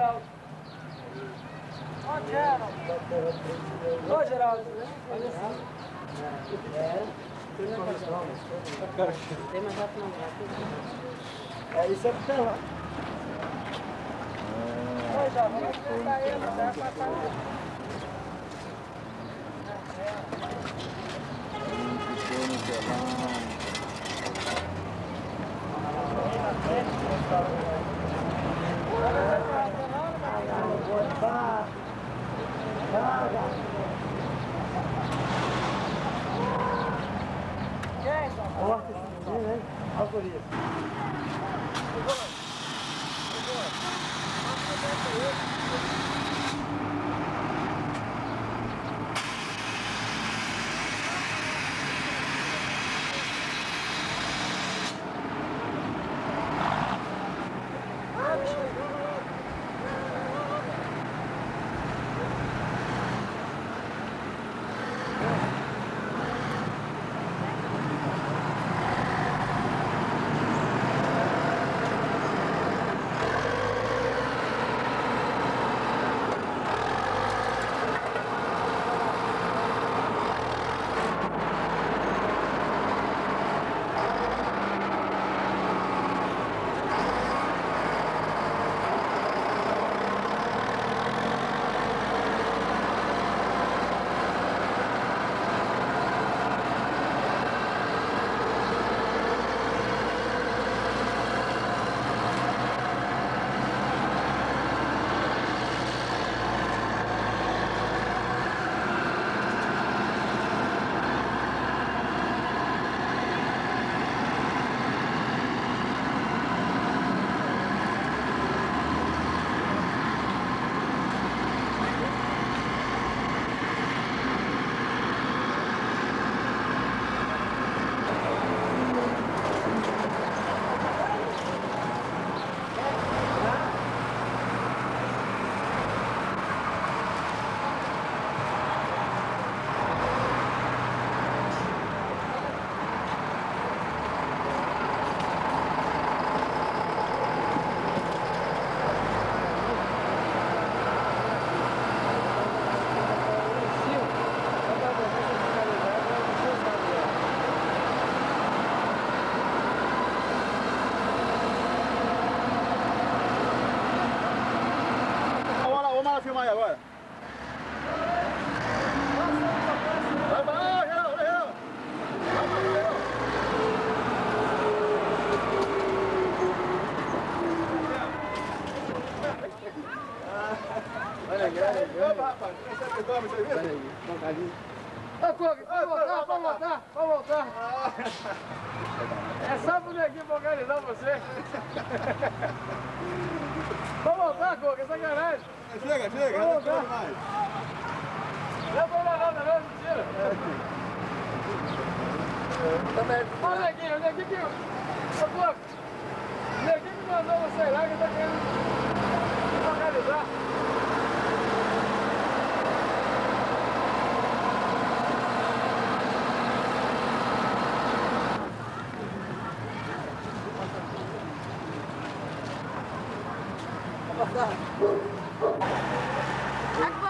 Geraldo. Ô Geraldo. Ô, Geraldo. Olha. É. Tem mais É isso que tem lá. Pois Geraldo, vamos tentar ele, dá pra tá- menino, filmar aí agora. Vai, vai, Real. Olha aqui, olha aqui. Opa, rapaz, você dorme, você viu? Olha aí, devagarinho. Ô, Coque, pode voltar, pode voltar, pode voltar. É só pro neguinho organizar você. Pode voltar, Coque, é sacanagem. Chega, chega, não chega lá. mais. Não foi nada não, mentira. Também. Ô, neguinho, o neguinho que... Ô, Coque, o neguinho que mandou você lá que tá querendo organizar. Vou passar. Anh